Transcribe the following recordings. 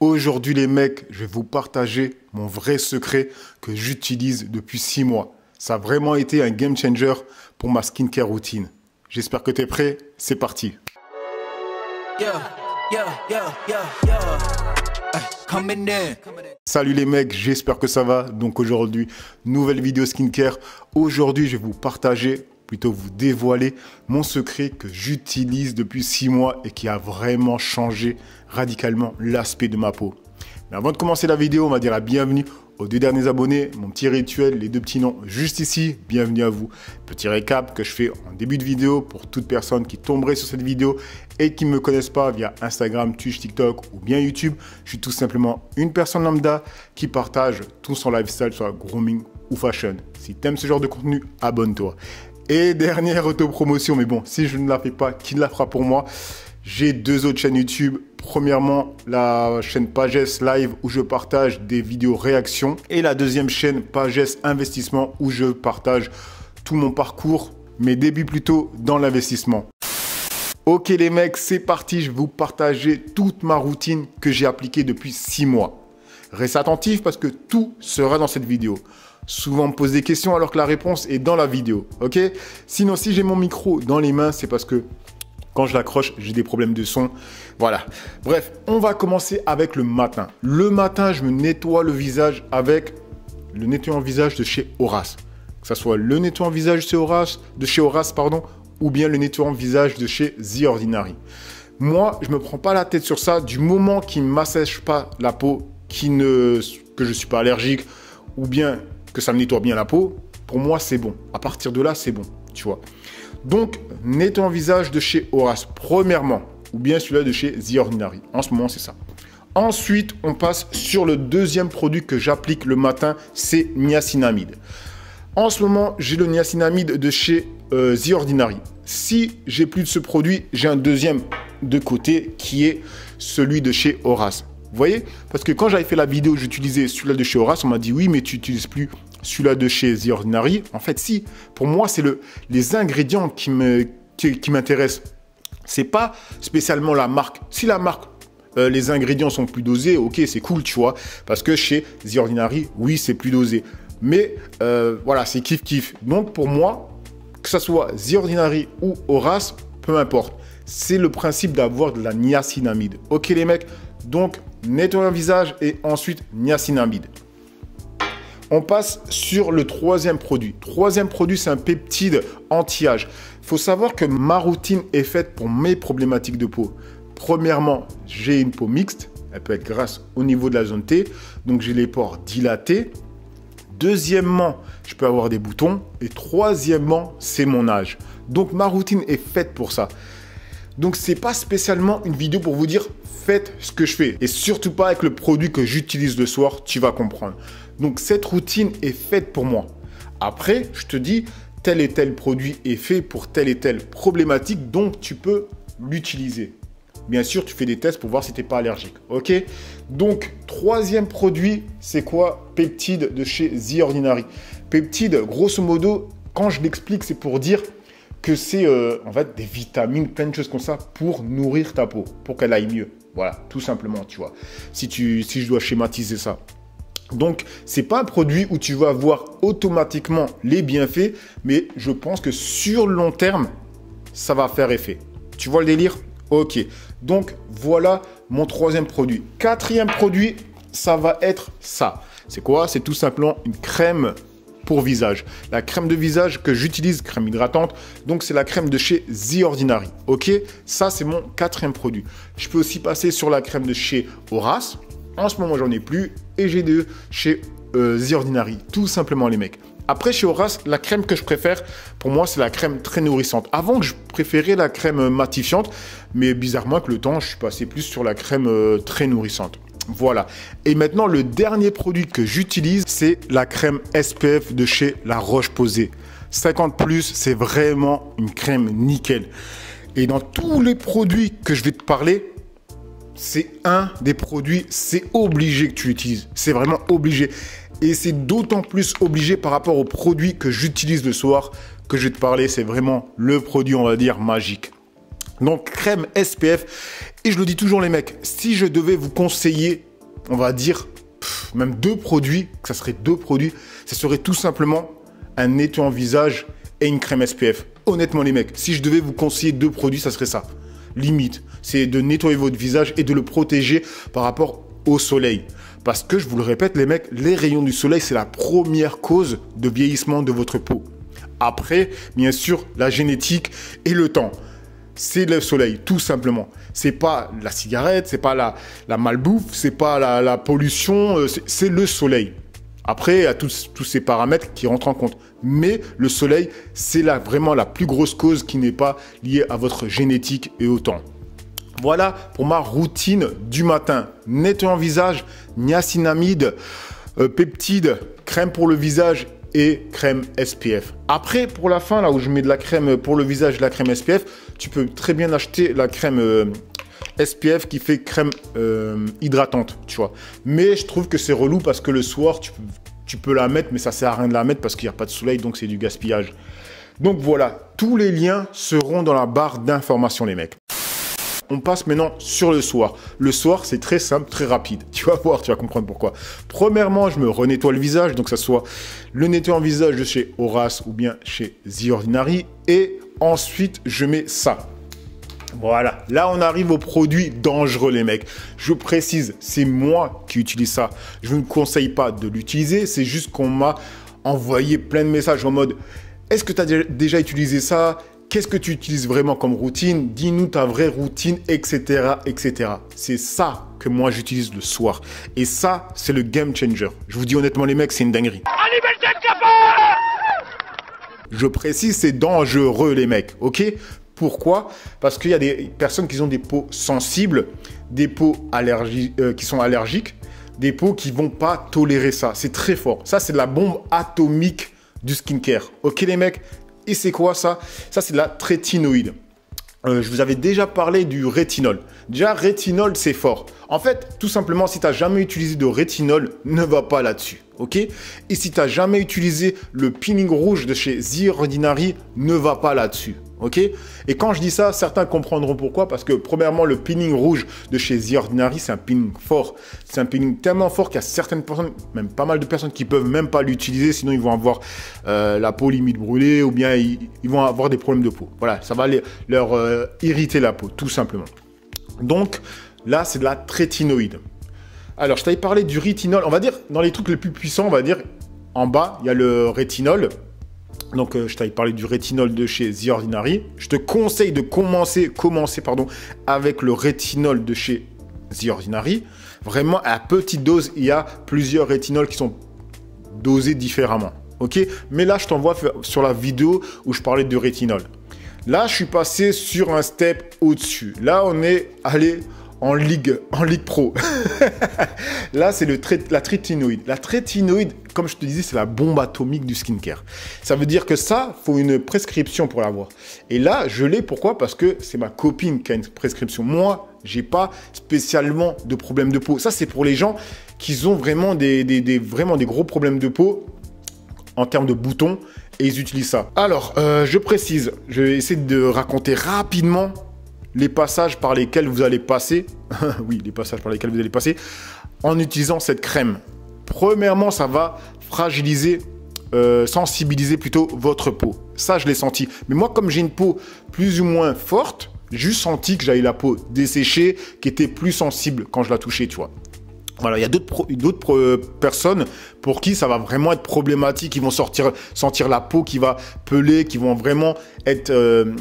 Aujourd'hui les mecs, je vais vous partager mon vrai secret que j'utilise depuis 6 mois. Ça a vraiment été un game changer pour ma skincare routine. J'espère que tu es prêt, c'est parti. Salut les mecs, j'espère que ça va. Donc aujourd'hui, nouvelle vidéo skincare. Aujourd'hui, je vais vous partager plutôt vous dévoiler mon secret que j'utilise depuis 6 mois et qui a vraiment changé radicalement l'aspect de ma peau. Mais avant de commencer la vidéo, on va dire la bienvenue aux deux derniers abonnés, mon petit rituel, les deux petits noms juste ici, bienvenue à vous. Petit récap que je fais en début de vidéo pour toute personne qui tomberait sur cette vidéo et qui ne me connaissent pas via Instagram, Twitch, TikTok ou bien YouTube. Je suis tout simplement une personne lambda qui partage tout son lifestyle, soit grooming ou fashion. Si tu aimes ce genre de contenu, abonne-toi. Et dernière autopromotion, mais bon, si je ne la fais pas, qui la fera pour moi? J'ai deux autres chaînes YouTube. Premièrement, la chaîne Pages Live où je partage des vidéos réactions. Et la deuxième chaîne Pages Investissement où je partage tout mon parcours, mes débuts plutôt dans l'investissement. Ok les mecs, c'est parti, je vais vous partager toute ma routine que j'ai appliquée depuis 6 mois. Reste attentif parce que tout sera dans cette vidéo souvent me pose des questions alors que la réponse est dans la vidéo. Ok? Sinon, si j'ai mon micro dans les mains, c'est parce que quand je l'accroche, j'ai des problèmes de son. Voilà. Bref, on va commencer avec le matin. Le matin, je me nettoie le visage avec le nettoyant visage de chez Horace. Que ce soit le nettoyant visage de chez Horace, de chez Horace pardon, ou bien le nettoyant visage de chez The Ordinary. Moi, je me prends pas la tête sur ça du moment qu'il ne m'assèche pas la peau, ne, que je suis pas allergique, ou bien que ça me nettoie bien la peau, pour moi, c'est bon. À partir de là, c'est bon, tu vois. Donc, nettoie visage de chez Horace, premièrement, ou bien celui-là de chez The Ordinary. En ce moment, c'est ça. Ensuite, on passe sur le deuxième produit que j'applique le matin, c'est niacinamide. En ce moment, j'ai le niacinamide de chez euh, The Ordinary. Si j'ai plus de ce produit, j'ai un deuxième de côté qui est celui de chez Horace. Vous voyez Parce que quand j'avais fait la vidéo, j'utilisais celui-là de chez Horace, on m'a dit oui, mais tu n'utilises plus celui-là de chez The Ordinary. En fait, si. Pour moi, c'est le, les ingrédients qui m'intéressent. Qui, c'est pas spécialement la marque. Si la marque, euh, les ingrédients sont plus dosés, ok, c'est cool, tu vois. Parce que chez The Ordinary, oui, c'est plus dosé. Mais euh, voilà, c'est kiff kiff. Donc pour moi, que ce soit The Ordinary ou Horace, peu importe. C'est le principe d'avoir de la niacinamide. Ok les mecs Donc nettoyer le visage et ensuite niacinamide. On passe sur le troisième produit. Troisième produit, c'est un peptide anti-âge. Il faut savoir que ma routine est faite pour mes problématiques de peau. Premièrement, j'ai une peau mixte. Elle peut être grasse au niveau de la zone T. Donc, j'ai les pores dilatés. Deuxièmement, je peux avoir des boutons. Et troisièmement, c'est mon âge. Donc, ma routine est faite pour ça. Donc, c'est pas spécialement une vidéo pour vous dire faites ce que je fais. Et surtout pas avec le produit que j'utilise le soir, tu vas comprendre. Donc, cette routine est faite pour moi. Après, je te dis, tel et tel produit est fait pour telle et telle problématique, donc tu peux l'utiliser. Bien sûr, tu fais des tests pour voir si tu n'es pas allergique. Ok? Donc, troisième produit, c'est quoi? Peptide de chez The Ordinary. Peptide, grosso modo, quand je l'explique, c'est pour dire que c'est euh, en fait des vitamines, plein de choses comme ça pour nourrir ta peau, pour qu'elle aille mieux. Voilà, tout simplement, tu vois. Si, tu, si je dois schématiser ça. Donc, c'est pas un produit où tu vas voir automatiquement les bienfaits, mais je pense que sur le long terme, ça va faire effet. Tu vois le délire? Ok. Donc, voilà mon troisième produit. Quatrième produit, ça va être ça. C'est quoi? C'est tout simplement une crème pour visage. La crème de visage que j'utilise, crème hydratante, donc c'est la crème de chez The Ordinary. Ok Ça, c'est mon quatrième produit. Je peux aussi passer sur la crème de chez Horace. En ce moment, j'en ai plus. Et j'ai deux chez euh, The Ordinary. Tout simplement, les mecs. Après, chez Horace, la crème que je préfère, pour moi, c'est la crème très nourrissante. Avant, je préférais la crème matifiante, mais bizarrement, avec le temps, je suis passé plus sur la crème euh, très nourrissante. Voilà. Et maintenant, le dernier produit que j'utilise, c'est la crème SPF de chez La Roche-Posay. 50 plus, c'est vraiment une crème nickel. Et dans tous les produits que je vais te parler, c'est un des produits, c'est obligé que tu utilises. C'est vraiment obligé. Et c'est d'autant plus obligé par rapport aux produits que j'utilise le soir que je vais te parler. C'est vraiment le produit, on va dire, magique. Donc crème SPF. Et je le dis toujours les mecs, si je devais vous conseiller on va dire, même deux produits, que ça serait deux produits, ça serait tout simplement un nettoyant visage et une crème SPF. Honnêtement, les mecs, si je devais vous conseiller deux produits, ça serait ça. Limite, c'est de nettoyer votre visage et de le protéger par rapport au soleil. Parce que, je vous le répète, les mecs, les rayons du soleil, c'est la première cause de vieillissement de votre peau. Après, bien sûr, la génétique et le temps. C'est le soleil, tout simplement. C'est pas la cigarette, c'est pas la, la malbouffe, c'est pas la, pollution, euh, c'est le soleil. Après, il y a tous, ces paramètres qui rentrent en compte. Mais le soleil, c'est vraiment la plus grosse cause qui n'est pas liée à votre génétique et au temps. Voilà pour ma routine du matin. Nettoyant visage, niacinamide, euh, peptide, crème pour le visage et crème SPF. Après, pour la fin, là où je mets de la crème pour le visage et la crème SPF, tu peux très bien acheter la crème euh, SPF qui fait crème euh, hydratante, tu vois. Mais je trouve que c'est relou parce que le soir, tu peux, la mettre, mais ça sert à rien de la mettre parce qu'il n'y a pas de soleil, donc c'est du gaspillage. Donc voilà, tous les liens seront dans la barre d'information, les mecs on passe maintenant sur le soir. Le soir, c'est très simple, très rapide. Tu vas voir, tu vas comprendre pourquoi. Premièrement, je me renettoie le visage, donc ça soit le nettoyant visage de chez Horace ou bien chez The Ordinary. Et ensuite, je mets ça. Voilà, là on arrive aux produits dangereux les mecs. Je précise, c'est moi qui utilise ça. Je ne conseille pas de l'utiliser, c'est juste qu'on m'a envoyé plein de messages en mode est-ce que tu as déjà utilisé ça? Qu'est-ce que tu utilises vraiment comme routine? Dis-nous ta vraie routine, etc. etc. C'est ça que moi j'utilise le soir. Et ça, c'est le game changer. Je vous dis honnêtement les mecs, c'est une dinguerie. Je précise, c'est dangereux les mecs, ok? Pourquoi? Parce qu'il y a des personnes qui ont des peaux sensibles, des peaux euh, qui sont allergiques, des peaux qui vont pas tolérer ça. C'est très fort. Ça, c'est la bombe atomique du skincare. Ok les mecs? Et c'est quoi ça? Ça, c'est de la trétinoïde. Euh, je vous avais déjà parlé du rétinol. Déjà, rétinol, c'est fort. En fait, tout simplement, si tu n'as jamais utilisé de rétinol, ne va pas là-dessus. ok? Et si tu n'as jamais utilisé le peeling rouge de chez The Ordinary, ne va pas là-dessus ok? Et quand je dis ça, certains comprendront pourquoi, parce que premièrement, le pinning rouge de chez The Ordinary, c'est un pinning fort. C'est un pinning tellement fort qu'il y a certaines personnes, même pas mal de personnes qui peuvent même pas l'utiliser, sinon ils vont avoir euh, la peau limite brûlée ou bien ils, vont avoir des problèmes de peau. Voilà, ça va leur euh, irriter la peau, tout simplement. Donc là, c'est de la trétinoïde. Alors, je t'avais parlé du rétinol. On va dire, dans les trucs les plus puissants, on va dire, en bas, il y a le rétinol. Donc, euh, je t'avais parlé du rétinol de chez The Ordinary. Je te conseille de commencer, commencer pardon, avec le rétinol de chez The Ordinary. Vraiment, à petite dose, il y a plusieurs rétinols qui sont dosés différemment. Ok? Mais là, je t'envoie sur la vidéo où je parlais de rétinol. Là, je suis passé sur un step au-dessus. Là, on est allé en ligue, en ligue pro. Là, c'est la trétinoïde. La trétinoïde, comme je te disais, c'est la bombe atomique du skincare. Ça veut dire que ça, faut une prescription pour l'avoir. Et là, je l'ai pourquoi? Parce que c'est ma copine qui a une prescription. Moi, j'ai pas spécialement de problème de peau. Ça, c'est pour les gens qui ont vraiment des, vraiment des gros problèmes de peau en termes de boutons et ils utilisent ça. Alors, euh, je précise, je vais essayer de raconter rapidement les passages par lesquels vous allez passer, oui, les passages par lesquels vous allez passer, en utilisant cette crème. Premièrement, ça va fragiliser, euh, sensibiliser plutôt votre peau. Ça, je l'ai senti. Mais moi, comme j'ai une peau plus ou moins forte, j'ai juste senti que j'avais la peau desséchée, qui était plus sensible quand je la touchais, tu vois. Voilà, il y a d'autres euh, personnes pour qui ça va vraiment être problématique, qui vont sortir, sentir la peau qui va peler, qui vont vraiment être euh,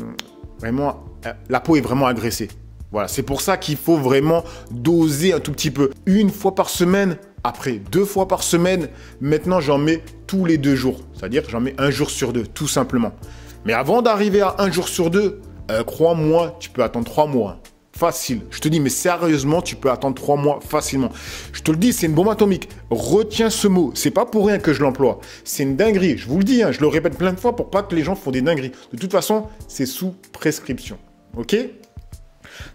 vraiment la peau est vraiment agressée. Voilà, c'est pour ça qu'il faut vraiment doser un tout petit peu. Une fois par semaine, après deux fois par semaine. Maintenant, j'en mets tous les deux jours. C'est-à-dire j'en mets un jour sur deux, tout simplement. Mais avant d'arriver à un jour sur deux, euh, crois-moi, tu peux attendre trois mois. Facile. Je te dis, mais sérieusement, tu peux attendre trois mois facilement. Je te le dis, c'est une bombe atomique. Retiens ce mot. C'est pas pour rien que je l'emploie. C'est une dinguerie. Je vous le dis, hein, je le répète plein de fois pour pas que les gens font des dingueries. De toute façon, c'est sous prescription. Ok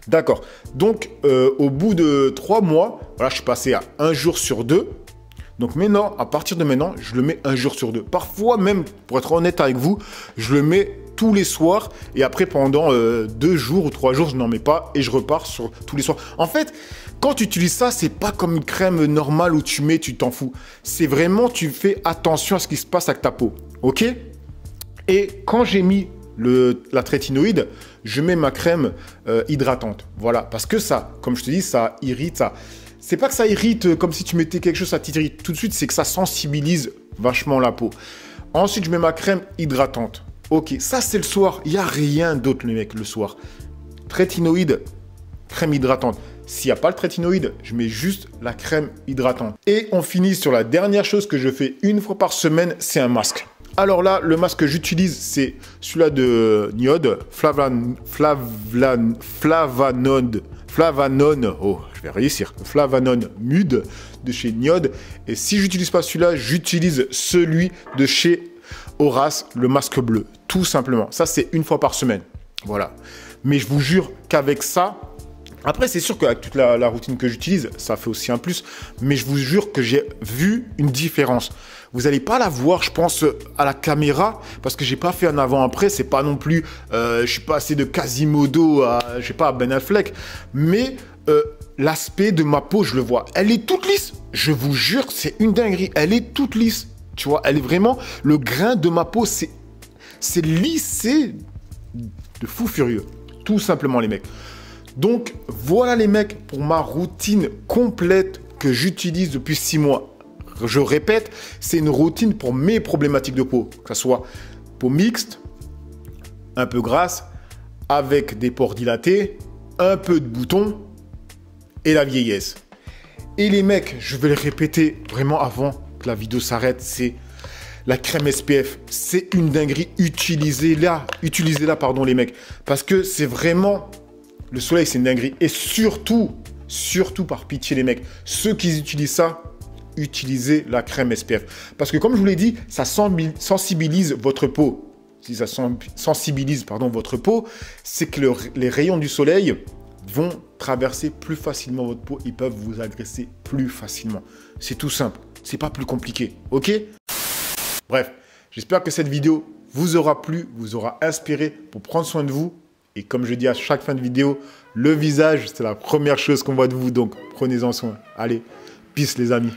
D'accord. Donc, euh, au bout de trois mois, voilà, je suis passé à un jour sur deux. Donc maintenant, à partir de maintenant, je le mets un jour sur deux. Parfois même, pour être honnête avec vous, je le mets tous les soirs et après pendant euh, deux jours ou trois jours, je n'en mets pas et je repars sur tous les soirs. En fait, quand tu utilises ça, c'est pas comme une crème normale où tu mets, tu t'en fous. C'est vraiment, tu fais attention à ce qui se passe avec ta peau. Ok Et quand j'ai mis la trétinoïde, je mets ma crème euh, hydratante. Voilà, parce que ça, comme je te dis, ça irrite, ça. C'est pas que ça irrite euh, comme si tu mettais quelque chose, ça t'irrite tout de suite, c'est que ça sensibilise vachement la peau. Ensuite, je mets ma crème hydratante. Ok, ça c'est le soir. Il n'y a rien d'autre, les mecs, le soir. Trétinoïde, crème hydratante. S'il n'y a pas le trétinoïde, je mets juste la crème hydratante. Et on finit sur la dernière chose que je fais une fois par semaine, c'est un masque. Alors là, le masque que j'utilise, c'est celui-là de Niode, Flavan, Flavanode, Flavanone, oh, je vais réussir, Flavanone Mude de chez Niode. Et si j'utilise pas celui-là, j'utilise celui de chez Horace, le masque bleu, tout simplement. Ça, c'est une fois par semaine. Voilà. Mais je vous jure qu'avec ça, après, c'est sûr qu'avec toute la, routine que j'utilise, ça fait aussi un plus. Mais je vous jure que j'ai vu une différence. Vous n'allez pas la voir, je pense, à la caméra, parce que j'ai pas fait un avant-après. C'est pas non plus, euh, je suis pas passé de Quasimodo à, pas, Ben Affleck. Mais euh, l'aspect de ma peau, je le vois. Elle est toute lisse. Je vous jure, c'est une dinguerie. Elle est toute lisse. Tu vois, elle est vraiment, le grain de ma peau, c'est, c'est lissé de fou furieux. Tout simplement, les mecs. Donc voilà les mecs pour ma routine complète que j'utilise depuis 6 mois. Je répète, c'est une routine pour mes problématiques de peau, que ce soit peau mixte, un peu grasse, avec des pores dilatés, un peu de boutons et la vieillesse. Et les mecs, je vais le répéter vraiment avant que la vidéo s'arrête, c'est la crème SPF, c'est une dinguerie. Utilisez-la, utilisez-la, pardon les mecs, parce que c'est vraiment le soleil, c'est une dinguerie. Et surtout, surtout par pitié les mecs, ceux qui utilisent ça, utilisez la crème SPF. Parce que comme je vous l'ai dit, ça sensibilise votre peau. Si ça sensibilise pardon, votre peau, c'est que les rayons du soleil vont traverser plus facilement votre peau. Ils peuvent vous agresser plus facilement. C'est tout simple. C'est pas plus compliqué. Ok? Bref, j'espère que cette vidéo vous aura plu, vous aura inspiré pour prendre soin de vous et comme je dis à chaque fin de vidéo, le visage, c'est la première chose qu'on voit de vous. Donc, prenez-en soin. Allez, peace les amis.